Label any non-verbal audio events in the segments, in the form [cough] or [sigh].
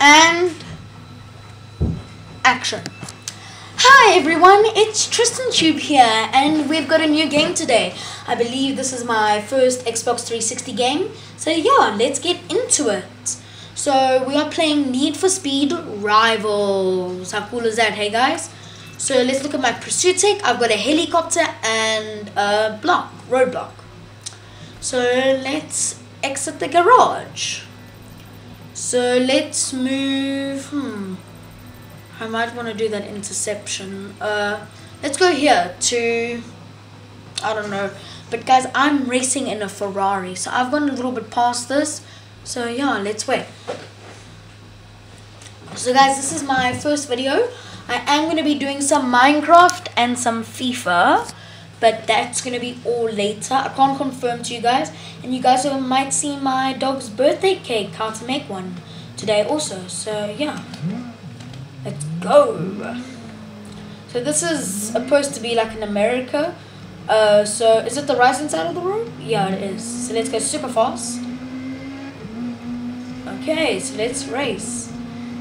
And action. Hi everyone, it's Tristan Tube here, and we've got a new game today. I believe this is my first Xbox 360 game, so yeah, let's get into it. So we are playing Need for Speed Rivals. How cool is that, hey guys? So let's look at my pursuit tech. I've got a helicopter and a block, roadblock. So let's exit the garage. So let's move, hmm. I might want to do that interception. Uh, let's go here to, I don't know. But guys, I'm racing in a Ferrari. So I've gone a little bit past this. So yeah, let's wait. So guys, this is my first video. I am going to be doing some Minecraft and some FIFA. But that's to be all later. I can't confirm to you guys. And you guys might see my dog's birthday cake, how to make one today also. So yeah. Let's go. So this is supposed to be like in America. Uh, so is it the right side of the room Yeah, it is. So let's go super fast. Okay, so let's race.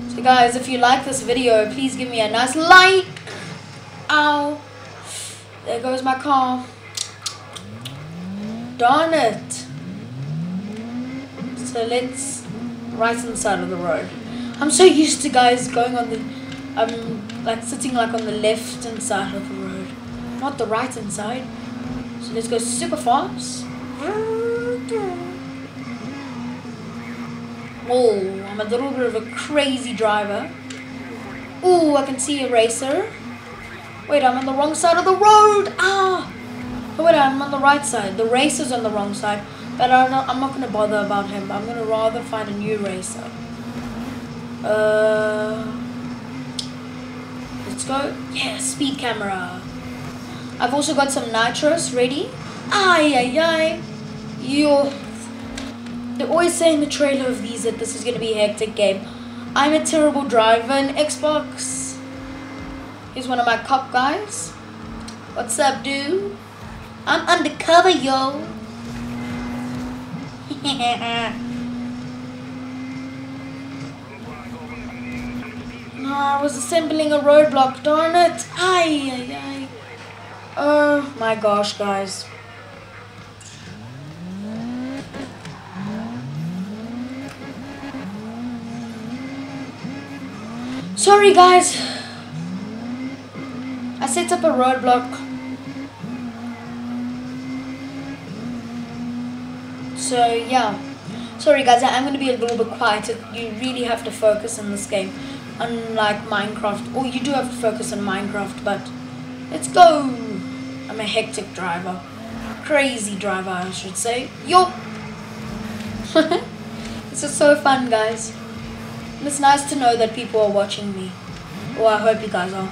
So guys, if you like this video, please give me a nice like. Ow. There goes my car. Darn it. So let's right hand side of the road. I'm so used to guys going on the, um, like sitting like on the left hand side of the road, not the right hand side. So let's go super fast. Oh, I'm a little bit of a crazy driver. Oh, I can see a racer. Wait, I'm on the wrong side of the road. Ah! Oh, wait, I'm on the right side. The racer's on the wrong side. But I'm not, I'm not going to bother about him. I'm going to rather find a new racer. Uh, let's go. Yeah, speed camera. I've also got some nitros ready. Ay, ay, ay. You. They always say in the trailer of these that this is going to be a hectic game. I'm a terrible driver in Xbox. Here's one of my cop guys. What's up, dude? I'm undercover, yo. [laughs] I was assembling a roadblock, darn it. Ay, ay, ay. Oh my gosh, guys. Sorry, guys. I set up a roadblock. So, yeah. Sorry, guys, I'm going to be a little bit quieter You really have to focus on this game unlike Minecraft. or you do have to focus on Minecraft, but let's go. I'm a hectic driver. Crazy driver, I should say. Yo! [laughs] this is so fun, guys. And it's nice to know that people are watching me. Oh, I hope you guys are.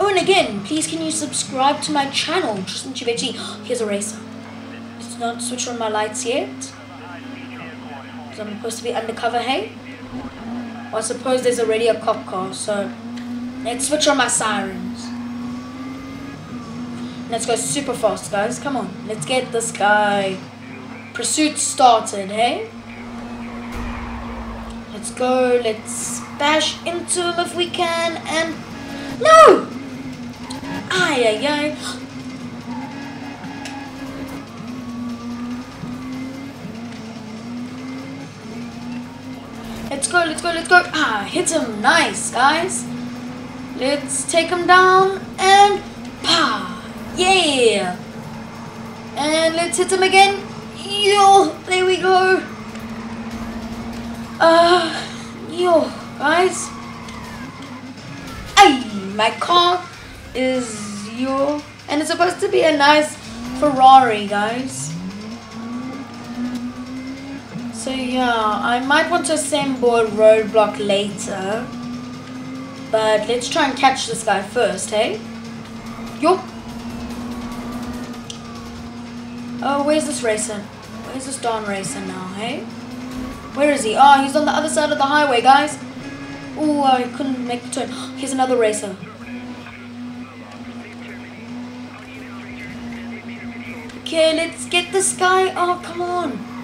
Oh, and again, please can you subscribe to my channel, Tristan Chivechi. Here's a racer. Let's not switch on my lights yet. Because I'm supposed to be undercover, hey? I suppose there's already a cop car, so let's switch on my sirens. Let's go super fast, guys. Come on, let's get this guy. Pursuit started, hey? Let's go, let's bash into him if we can, and... No! Ay, ay, ay. Let's go, let's go, let's go. Ah, hit him. Nice, guys. Let's take him down and pa. Yeah. And let's hit him again. Yo, there we go. Uh, yo, guys. Hey, my car is yo. And it's supposed to be a nice Ferrari, guys. So yeah, I might want to assemble a roadblock later. But let's try and catch this guy first, hey? Yo! Oh, where's this racer? Where's this Don racer now, hey? Where is he? Oh, he's on the other side of the highway, guys. Oh, I couldn't make the turn. [gasps] Here's another racer. Okay, let's get this guy. Oh, come on.